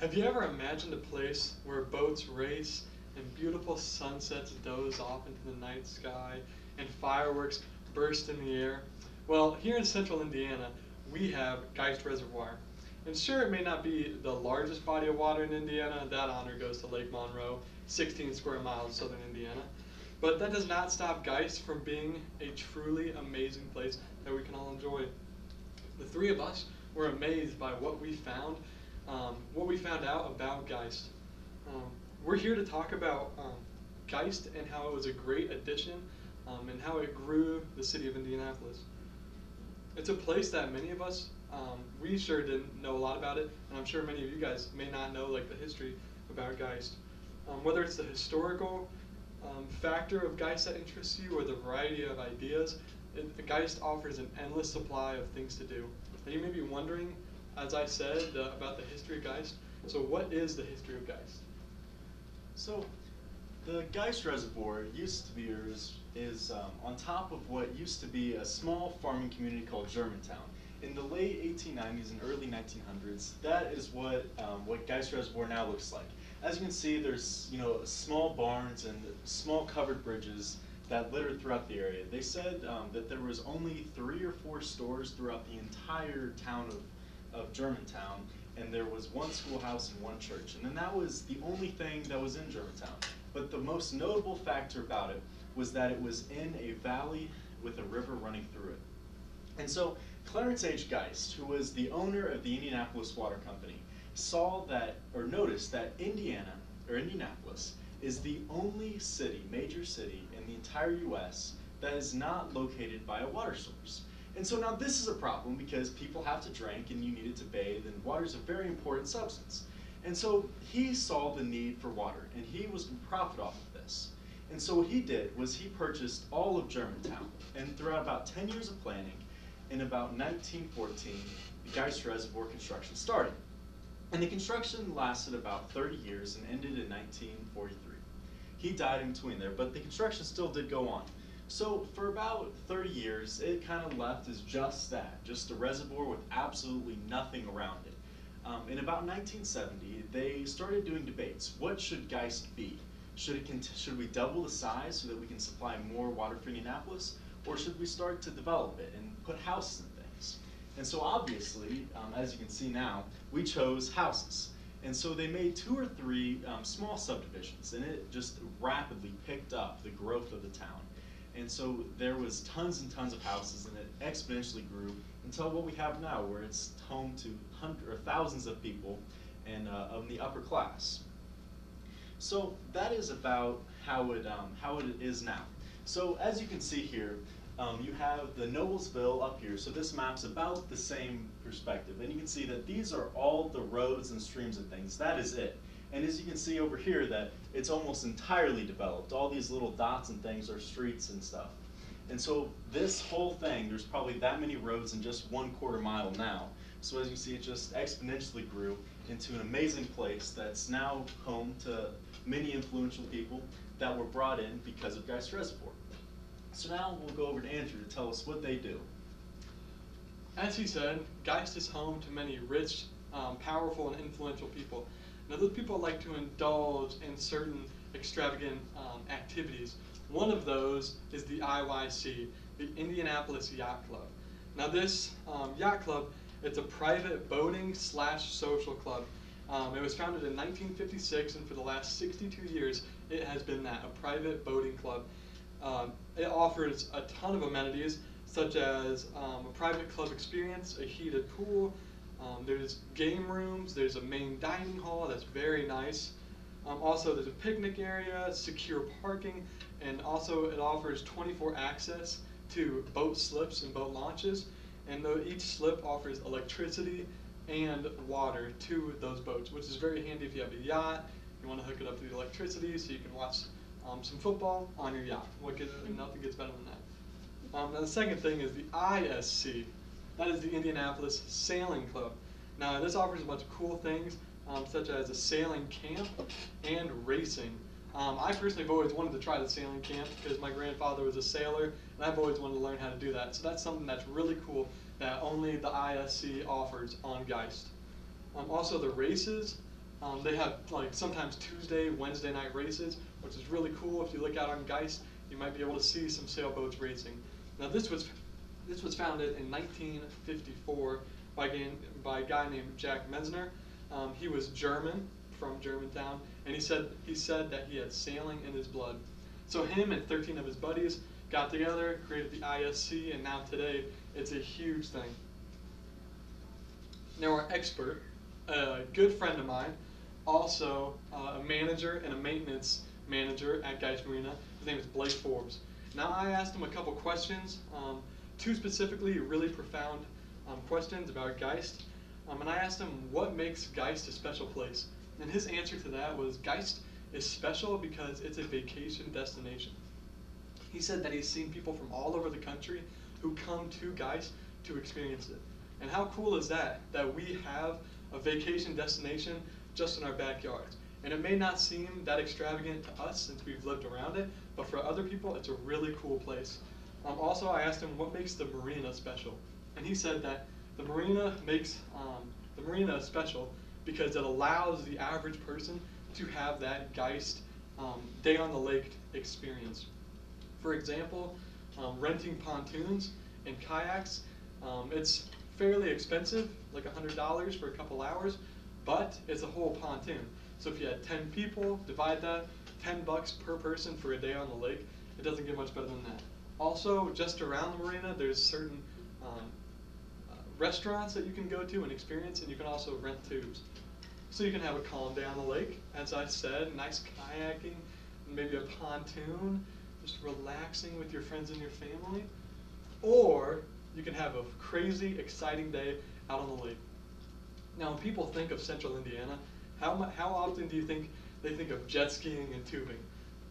Have you ever imagined a place where boats race and beautiful sunsets doze off into the night sky and fireworks burst in the air? Well, here in central Indiana, we have Geist Reservoir. And sure, it may not be the largest body of water in Indiana, that honor goes to Lake Monroe, 16 square miles, southern Indiana. But that does not stop Geist from being a truly amazing place that we can all enjoy. The three of us were amazed by what we found, um, what we found out about Geist. Um, we're here to talk about um, Geist and how it was a great addition um, and how it grew the city of Indianapolis. It's a place that many of us, um, we sure didn't know a lot about it, and I'm sure many of you guys may not know like the history about Geist. Whether it's the historical factor of Geist that interests you or the variety of ideas, it, Geist offers an endless supply of things to do. And you may be wondering, as I said, uh, about the history of Geist. So what is the history of Geist? So, the Geist Reservoir used to be, is, is um, on top of what used to be a small farming community called Germantown. In the late 1890s and early 1900s, that is what um, what Geist Reservoir now looks like. As you can see, there's you know small barns and small covered bridges that littered throughout the area. They said um, that there was only three or four stores throughout the entire town of, of Germantown, and there was one schoolhouse and one church. And then that was the only thing that was in Germantown. But the most notable factor about it was that it was in a valley with a river running through it. And so Clarence H. Geist, who was the owner of the Indianapolis Water Company, saw that, or noticed that Indiana, or Indianapolis, is the only city, major city, in the entire US that is not located by a water source. And so now this is a problem because people have to drink and you need it to bathe, and water is a very important substance. And so he saw the need for water, and he was going to profit off of this. And so what he did was he purchased all of Germantown, and throughout about 10 years of planning, in about 1914, the Geist Reservoir construction started. And the construction lasted about 30 years and ended in 1943. He died in between there, but the construction still did go on. So for about 30 years, it kind of left as just that, just a reservoir with absolutely nothing around it. Um, in about 1970, they started doing debates. What should Geist be? Should, it should we double the size so that we can supply more water for Indianapolis? Or should we start to develop it and put houses and things? And so obviously, um, as you can see now, we chose houses. And so they made two or three um, small subdivisions, and it just rapidly picked up the growth of the town. And so there was tons and tons of houses, and it exponentially grew until what we have now, where it's home to hundreds or thousands of people and uh, of the upper class. So that is about how it um, how it is now. So as you can see here, um, you have the Noblesville up here. So this map's about the same perspective. And you can see that these are all the roads and streams and things. That is it. And as you can see over here that it's almost entirely developed. All these little dots and things are streets and stuff. And so this whole thing, there's probably that many roads in just one quarter mile now. So as you see, it just exponentially grew into an amazing place that's now home to many influential people that were brought in because of Geist Reservoir. So now we'll go over to Andrew to tell us what they do. As he said, Geist is home to many rich, um, powerful, and influential people. Now, those people like to indulge in certain extravagant um, activities. One of those is the IYC, the Indianapolis Yacht Club. Now, this um, yacht club, it's a private boating slash social club. Um, it was founded in 1956, and for the last 62 years, it has been that, a private boating club. Um, it offers a ton of amenities, such as um, a private club experience, a heated pool, um, there's game rooms, there's a main dining hall that's very nice. Um, also, there's a picnic area, secure parking, and also it offers 24 access to boat slips and boat launches. And each slip offers electricity and water to those boats, which is very handy if you have a yacht, you want to hook it up to the electricity so you can watch um, some football on your yacht. What gets, nothing gets better than that. Um, now the second thing is the ISC. That is the Indianapolis Sailing Club. Now this offers a bunch of cool things, um, such as a sailing camp and racing. Um, I personally have always wanted to try the sailing camp because my grandfather was a sailor, and I've always wanted to learn how to do that. So that's something that's really cool that only the ISC offers on Geist. Um, also the races, Um, they have like sometimes Tuesday, Wednesday night races, which is really cool. If you look out on Geist, you might be able to see some sailboats racing. Now this was this was founded in 1954 by, a guy- by a guy named Jack Menzner. Um, he was German from Germantown, and he said he said that he had sailing in his blood. So him and 13 of his buddies got together, created the ISC, and now today it's a huge thing. Now our expert, a good friend of mine, also uh, a manager and a maintenance manager at Geist Marina. His name is Blake Forbes. Now I asked him a couple questions, um, two specifically really profound um, questions about Geist. Um, and I asked him what makes Geist a special place. And his answer to that was Geist is special because it's a vacation destination. He said that he's seen people from all over the country who come to Geist to experience it. And how cool is that? That we have a vacation destination just in our backyards. And it may not seem that extravagant to us since we've lived around it, but for other people, it's a really cool place. Um, also, I asked him what makes the marina special. And he said that the marina makes um, the marina special because it allows the average person to have that Geist um, day on the lake experience. For example, um, renting pontoons and kayaks, um, it's fairly expensive, like $100 for a couple hours, but it's a whole pontoon. So if you had 10 people, divide that, 10 bucks per person for a day on the lake, it doesn't get much better than that. Also, just around the marina, there's certain um, uh, restaurants that you can go to and experience, and you can also rent tubes. So you can have a calm day on the lake, as I said, nice kayaking, maybe a pontoon, just relaxing with your friends and your family. Or you can have a crazy, exciting day out on the lake. Now, when people think of central Indiana, how, how often do you think they think of jet skiing and tubing?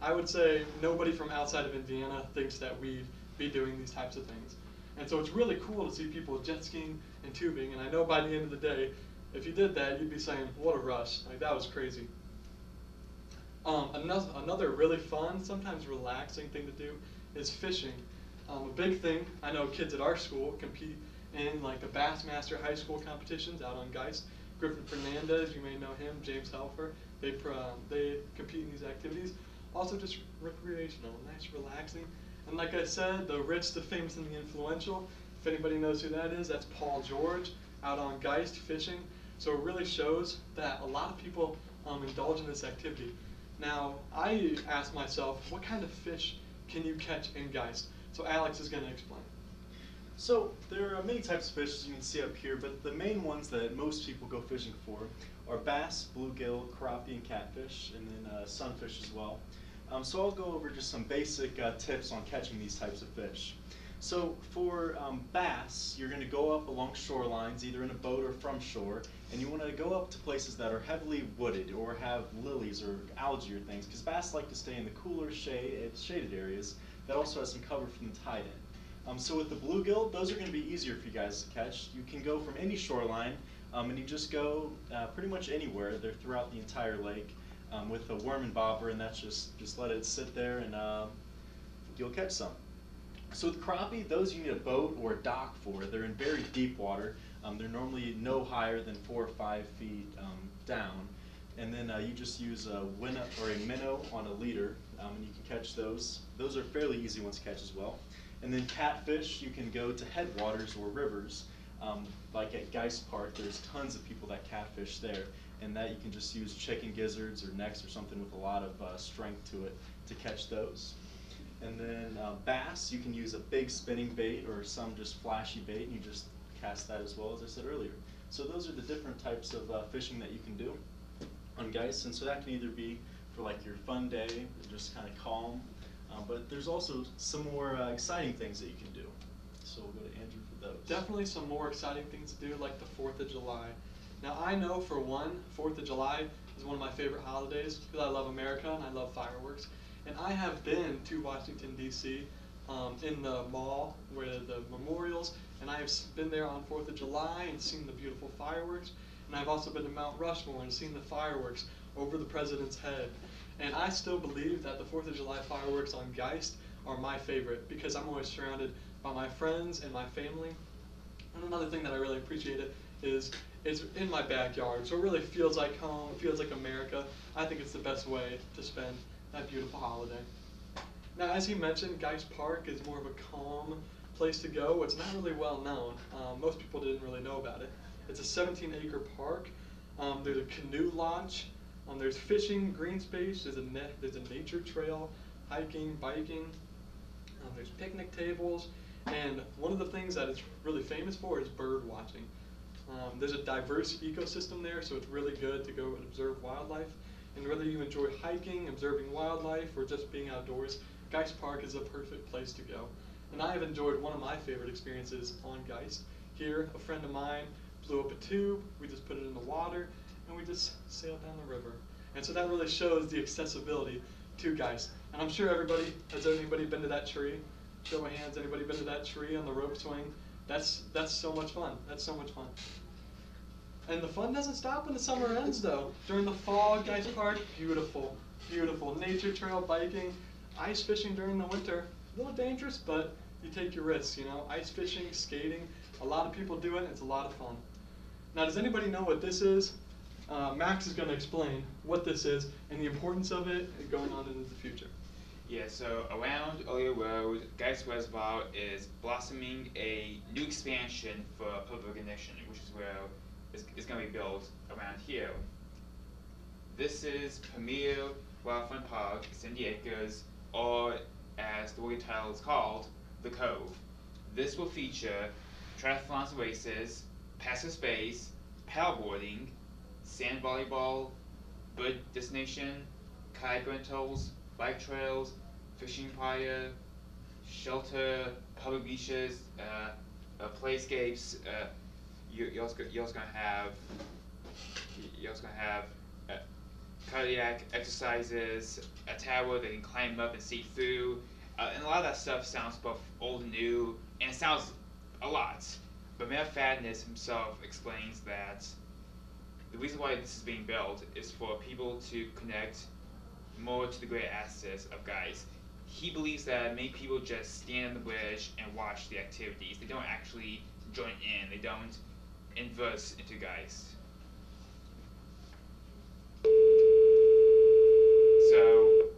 I would say nobody from outside of Indiana thinks that we'd be doing these types of things. And so it's really cool to see people jet skiing and tubing, and I know by the end of the day, if you did that, you'd be saying, what a rush, like that was crazy. Um, another, another really fun, sometimes relaxing thing to do is fishing. Um, a big thing, I know kids at our school compete in like the Bassmaster High School competitions out on Geist. Griffin Fernandez, you may know him, James Helfer, they, um, they compete in these activities. Also just recreational, nice relaxing. And like I said, the rich, the famous, and the influential, if anybody knows who that is, that's Paul George out on Geist fishing. So it really shows that a lot of people um, indulge in this activity. Now, I asked myself, what kind of fish can you catch in Geist? So Alex is going to explain. So there are many types of fish as you can see up here, but the main ones that most people go fishing for are bass, bluegill, crappie, and catfish, and then uh, sunfish as well. Um, so I'll go over just some basic uh, tips on catching these types of fish. So for um, bass, you're going to go up along shorelines, either in a boat or from shore, and you want to go up to places that are heavily wooded or have lilies or algae or things, because bass like to stay in the cooler shade, shaded areas that also has some cover from the tide in. Um, so with the bluegill, those are going to be easier for you guys to catch. You can go from any shoreline, um, and you just go uh, pretty much anywhere. They're throughout the entire lake um, with a worm and bobber, and that's just just let it sit there, and uh, you'll catch some. So with crappie, those you need a boat or a dock for. They're in very deep water. Um, they're normally no higher than four or five feet um, down. And then uh, you just use a winnow or a minnow on a leader, and you can catch those. Those are fairly easy ones to catch as well. And then catfish, you can go to headwaters or rivers. Um, like at Geist Park, there's tons of people that catfish there, and that you can just use chicken gizzards or necks or something with a lot of uh, strength to it to catch those. And then uh, bass, you can use a big spinning bait or some just flashy bait, and you just cast that as well as I said earlier. So those are the different types of uh, fishing that you can do on Geist, and so that can either be for like your fun day, just kind of calm, um, but there's also some more uh, exciting things that you can do. So we'll go to Andrew for those. Definitely some more exciting things to do, like the 4th of July. Now, I know for one, 4th of July is one of my favorite holidays because I love America and I love fireworks. And I have been to Washington, D.C. Um, in the mall where the memorials, and I have been there on 4th of July and seen the beautiful fireworks. And I've also been to Mount Rushmore and seen the fireworks over the president's head. And I still believe that the 4th of July fireworks on Geist are my favorite because I'm always surrounded by my friends and my family. And another thing that I really appreciate it is It's in my backyard, so it really feels like home, it feels like America. I think it's the best way to spend that beautiful holiday. Now, as he mentioned, Geist Park is more of a calm place to go. It's not really well known. Um, most people didn't really know about it. It's a 17 acre park. Um, there's a canoe launch. Um, there's fishing, green space. There's a. There's a nature trail, hiking, biking. Um, there's picnic tables, and one of the things that it's really famous for is bird watching. Um, there's a diverse ecosystem there, so it's really good to go and observe wildlife. And whether you enjoy hiking, observing wildlife, or just being outdoors, Geist Park is a perfect place to go. And I have enjoyed one of my favorite experiences on Geist. Here, a friend of mine blew up a tube, we just put it in the water, and we just sailed down the river. And so that really shows the accessibility to Geist. And I'm sure everybody, has anybody been to that tree? Show of hands, anybody been to that tree on the rope swing? That's, that's so much fun. That's so much fun. And the fun doesn't stop when the summer ends, though. During the fall, Geist Park, beautiful, beautiful. Nature trail biking, ice fishing during the winter, a little dangerous, but you take your risks, you know. Ice fishing, skating, a lot of people do it, it's a lot of fun. Now, does anybody know what this is? Uh, Max is going to explain what this is and the importance of it going on into the future. Yeah, so around Olio Road, Geist Reservoir is blossoming a new expansion for public recognition, which is where it's, it's going to be built around here. This is Premier Wildfront Park, 70 acres, or as the word title is called, The Cove. This will feature triathlons races, passive space, paddleboarding, sand volleyball, bird destination, kayak rentals, bike trails, fishing pier, shelter, public beaches, uh, uh, playscapes. Uh, you, you're you're gonna have you're gonna have uh, cardiac exercises, a tower that you can climb up and see through, uh, and a lot of that stuff sounds both old and new, and it sounds a lot. But Mayor Fadness himself explains that the reason why this is being built is for people to connect more to the great assets of Geist. He believes that many people just stand on the bridge and watch the activities. They don't actually join in. They don't invest into Geist. So,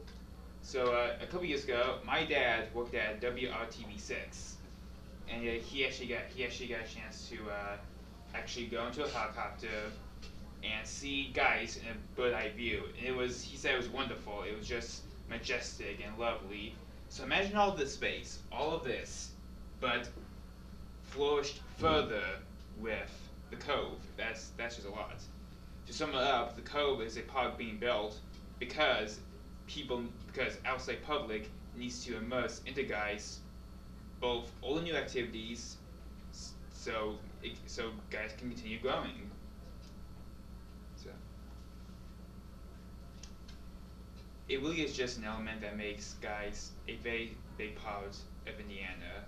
so uh, a couple years ago, my dad worked at WRTV6, and uh, he actually got he actually got a chance to uh, actually go into a helicopter and see Geist in a bird eye view. And it was he said it was wonderful. It was just majestic and lovely. So imagine all this space, all of this, but flourished further with the cove. That's that's just a lot. To sum it up, the cove is a park being built because people because outside public needs to immerse into Geist both all the new activities so it, so Geist can continue growing. So it really is just an element that makes Geist a very big part of Indiana.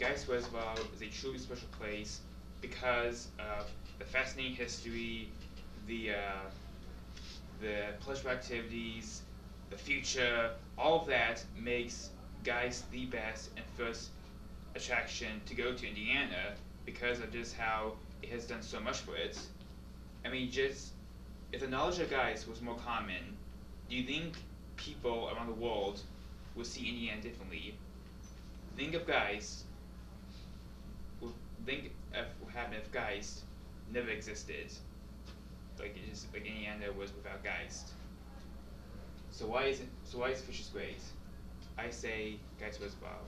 Geist Reservoir is a truly special place because of the fascinating history, the uh, the pleasurable activities, the future, all of that makes Geist the best and first attraction to go to Indiana because of just how it has done so much for it. I mean, just if the knowledge of Geist was more common, do you think people around the world would see Indiana differently? Think of Geist. Think of what happened if Geist never existed. Like it just like Indiana was without Geist. So why is it? So why is Fishers great? I say Geist was well.